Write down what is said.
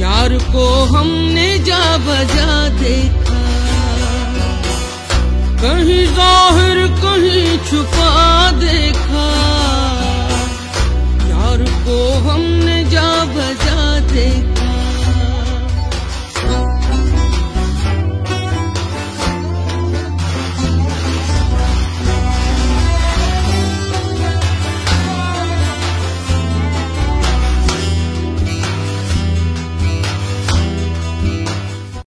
यार को हमने जा बजा देखा। कहीं ज़ाहिर कहीं छुपा देखा। यार को हमने